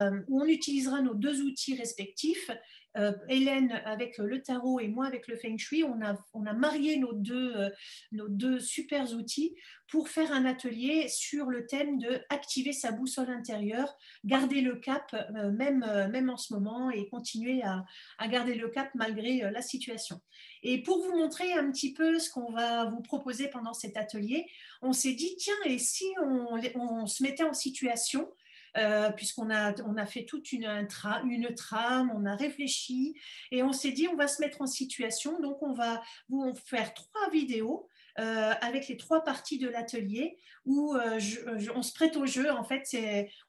où on utilisera nos deux outils respectifs euh, Hélène avec le tarot et moi avec le feng shui, on a, on a marié nos deux, euh, nos deux super outils pour faire un atelier sur le thème de activer sa boussole intérieure, garder le cap euh, même, même en ce moment et continuer à, à garder le cap malgré la situation. Et pour vous montrer un petit peu ce qu'on va vous proposer pendant cet atelier, on s'est dit, tiens, et si on, on se mettait en situation euh, puisqu'on a, on a fait toute une, une trame, on a réfléchi et on s'est dit on va se mettre en situation. Donc on va vous faire trois vidéos avec les trois parties de l'atelier où euh, on se prête au jeu. En fait,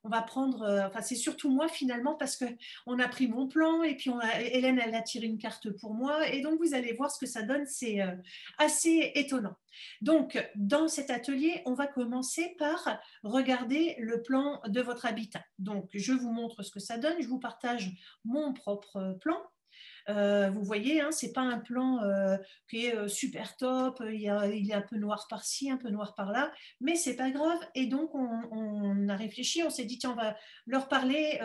on va prendre, euh, enfin, c'est surtout moi finalement parce que on a pris mon plan et puis on a, Hélène, elle a tiré une carte pour moi et donc vous allez voir ce que ça donne. C'est assez étonnant. Donc, dans cet atelier, on va commencer par regarder le plan de votre habitat. Donc, je vous montre ce que ça donne. Je vous partage mon propre plan euh, vous voyez, hein, ce n'est pas un plan euh, qui est euh, super top, il, il, est un peu noir par-ci, un peu noir par-là, mais c'est pas grave. Et donc, on, a réfléchi, on s'est dit, tiens, on va leur parler,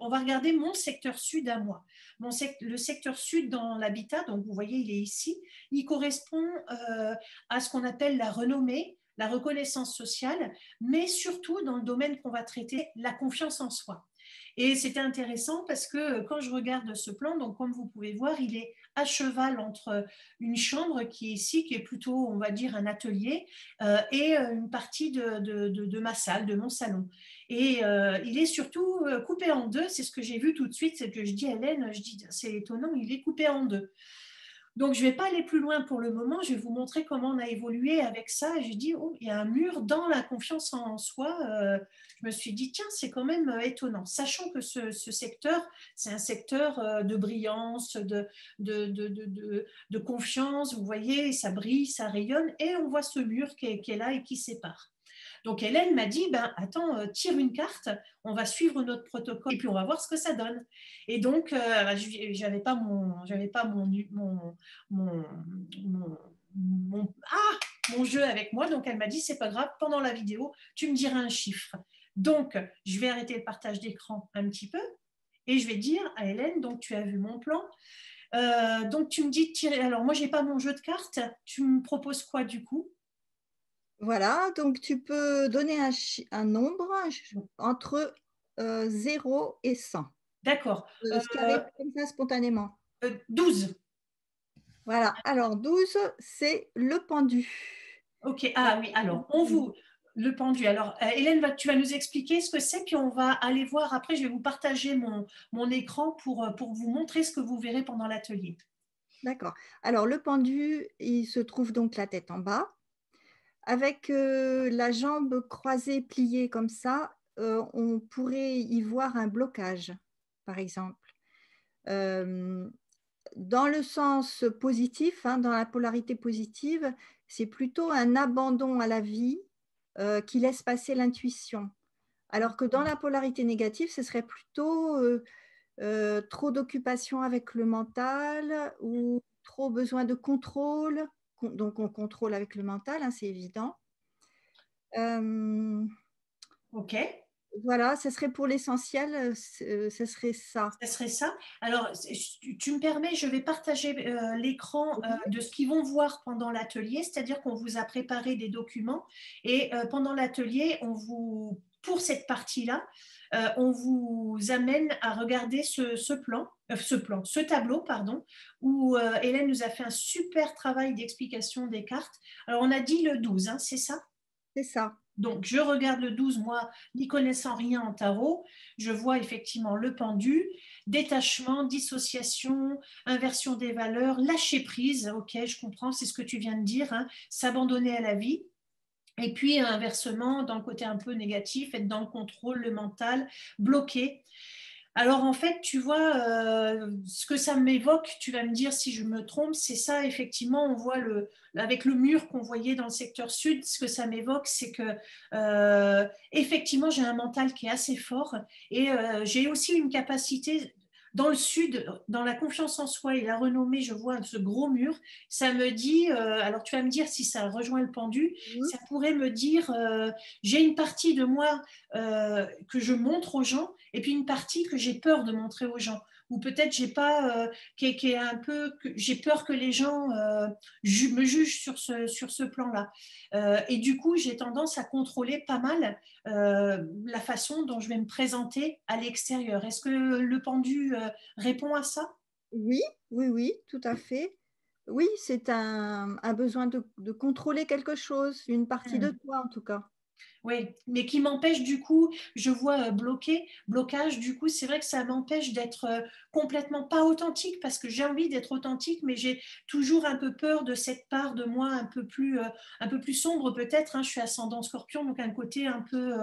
on va regarder mon secteur sud à moi. Mon le secteur sud dans l'habitat, donc vous voyez, il est ici, il correspond à ce qu'on appelle la renommée, la reconnaissance sociale, mais surtout dans le domaine qu'on va traiter, la confiance en soi. Et c'était intéressant parce que euh, quand je regarde ce plan, donc comme vous pouvez voir, il est à cheval entre une chambre qui est ici, qui est plutôt, on va dire, un atelier, euh, et euh, une partie de, ma salle, de mon salon. Et il est surtout coupé en deux. C'est ce que j'ai vu tout de suite, c'est que je dis à Hélène, je dis, c'est étonnant, il est coupé en deux. Donc, je ne vais pas aller plus loin pour le moment. Je vais vous montrer comment on a évolué avec ça. J'ai dit, oh, il y a un mur dans la confiance en soi. Euh, je me suis dit, tiens, c'est quand même euh, étonnant. Sachant que ce, secteur, c'est un secteur euh, de brillance, de, de, confiance. Vous voyez, ça brille, ça rayonne. Et on voit ce mur qui est là et qui sépare. Donc Hélène m'a dit, ben, attends, euh, tire une carte, on va suivre notre protocole et puis on va voir ce que ça donne. Et donc, euh, pas mon, j'avais pas mon, ah, mon jeu avec moi. Donc elle m'a dit, c'est pas grave, pendant la vidéo, tu me diras un chiffre. Donc, je vais arrêter le partage d'écran un petit peu et je vais dire à Hélène, donc tu as vu mon plan. Euh, donc tu me dis tirer. Alors moi, j'ai pas mon jeu de cartes. Tu me proposes quoi du coup? Voilà, donc tu peux donner un, nombre entre 0 euh, et 100. D'accord. Euh, ce euh, comme ça spontanément. 12. Voilà, alors 12, c'est le pendu. Ok, ah oui, alors on vous. Le pendu. Alors, Hélène, tu vas nous expliquer ce que c'est, puis on va aller voir après. Je vais vous partager mon, mon écran pour, pour vous montrer ce que vous verrez pendant l'atelier. D'accord. Alors, le pendu, il se trouve donc la tête en bas avec euh, la jambe croisée, pliée comme ça, euh, on pourrait y voir un blocage, par exemple. Euh, dans le sens positif, hein, dans la polarité positive, c'est plutôt un abandon à la vie qui laisse passer l'intuition. Alors que dans la polarité négative, ce serait plutôt trop d'occupation avec le mental ou trop besoin de contrôle donc on contrôle avec le mental, hein, c'est évident. Euh, ok. Voilà, ce serait pour l'essentiel, euh, euh, ce serait ça. Ce serait ça. Alors, tu me permets, je vais partager l'écran de ce qu'ils vont voir pendant l'atelier, c'est-à-dire qu'on vous a préparé des documents et pendant l'atelier, on vous, pour cette partie-là, on vous amène à regarder ce plan euh, ce plan, ce tableau, pardon, où euh, Hélène nous a fait un super travail d'explication des cartes. Alors, on a dit le 12, hein, c'est ça? C'est ça. Donc, je regarde le 12, moi, n'y connaissant rien en tarot, je vois effectivement le pendu, détachement, dissociation, inversion des valeurs, lâcher prise, ok, je comprends, c'est ce que tu viens de dire, hein, s'abandonner à la vie. Et puis, inversement, dans le côté un peu négatif, être dans le contrôle, le mental, bloqué. Alors en fait, tu vois, euh, ce que ça m'évoque, tu vas me dire si je me trompe, c'est ça, effectivement, on voit le, avec le mur qu'on voyait dans le secteur sud, ce que ça m'évoque, c'est que euh, effectivement, j'ai un mental qui est assez fort et euh, j'ai aussi une capacité dans le sud, dans la confiance en soi et la renommée, je vois ce gros mur. Ça me dit, euh, alors tu vas me dire si ça rejoint le pendu, ça pourrait me dire, euh, j'ai une partie de moi euh, que je montre aux gens et puis une partie que j'ai peur de montrer aux gens ou peut-être j'ai pas euh, qui, est, un peu j'ai peur que les gens euh, me jugent sur ce sur ce plan-là euh, et du coup j'ai tendance à contrôler pas mal la façon dont je vais me présenter à l'extérieur. Est-ce que le pendu répond à ça? Oui, oui, oui, tout à fait. Oui, c'est un, besoin de, contrôler quelque chose, une partie de hmm. toi en tout cas. Oui, mais qui m'empêche du coup, je vois euh, bloqué, blocage, du coup, c'est vrai que ça m'empêche d'être euh, complètement pas authentique parce que j'ai envie d'être authentique, mais j'ai toujours un peu peur de cette part de moi un peu plus, euh, sombre peut-être. Hein. je suis ascendant scorpion, donc un côté un peu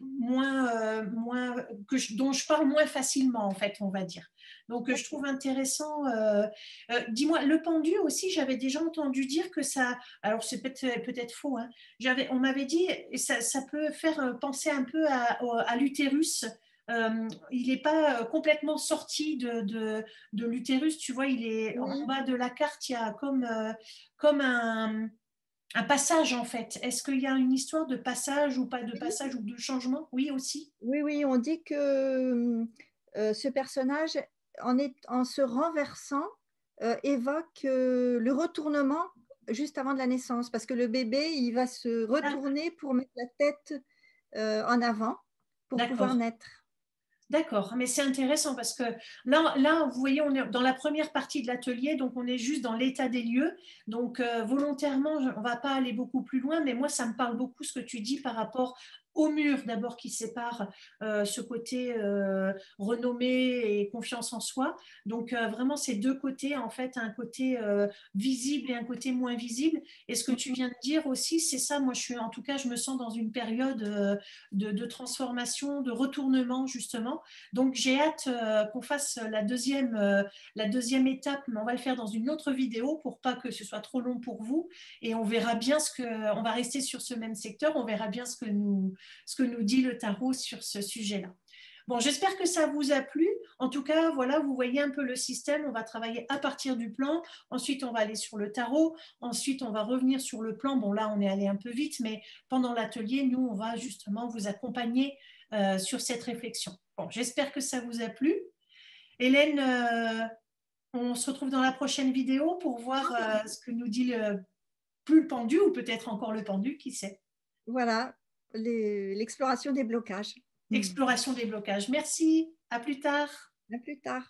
moins, moins que dont je parle moins facilement, en fait, on va dire. Donc, je trouve intéressant. Euh, euh, dis-moi, le pendu aussi, j'avais déjà entendu dire que ça. Alors, c'est peut-être peut faux. Hein, on m'avait dit, ça, ça peut faire euh, penser un peu à, l'utérus. il n'est pas complètement sorti de, de, l'utérus, tu vois, il est en bas de la carte, il y a comme, comme un, un passage en fait. Est-ce qu'il y a une histoire de passage ou pas de passage ou de changement? Oui aussi. Oui, oui, on dit que ce personnage en, se renversant, euh, évoque euh, le retournement juste avant de la naissance, parce que le bébé, il va se retourner pour mettre la tête euh, en avant pour pouvoir naître. D'accord, mais c'est intéressant parce que là, là, vous voyez, on est dans la première partie de l'atelier, donc on est juste dans l'état des lieux. Donc volontairement, on ne va pas aller beaucoup plus loin, mais moi, ça me parle beaucoup ce que tu dis par rapport au mur d'abord qui sépare euh, ce côté euh, renommé et confiance en soi. Donc euh, vraiment ces deux côtés, en fait, un côté visible et un côté moins visible. Et ce que tu viens de dire aussi, c'est ça, moi je suis en tout cas, je me sens dans une période de, transformation, de retournement justement. Donc j'ai hâte qu'on fasse la deuxième, la deuxième étape, mais on va le faire dans une autre vidéo pour pas que ce soit trop long pour vous. Et on verra bien ce que, on va rester sur ce même secteur, on verra bien ce que nous ce que nous dit le tarot sur ce sujet-là. Bon, j'espère que ça vous a plu. En tout cas, voilà, vous voyez un peu le système. On va travailler à partir du plan. Ensuite, on va aller sur le tarot. Ensuite, on va revenir sur le plan. Bon, là, on est allé un peu vite, mais pendant l'atelier, nous, on va justement vous accompagner euh, sur cette réflexion. Bon, j'espère que ça vous a plu. Hélène, euh, on se retrouve dans la prochaine vidéo pour voir euh, ce que nous dit le, plus le pendu ou peut-être encore le pendu, qui sait? Voilà, l'exploration des blocages. Exploration des blocages. Merci. À plus tard. À plus tard.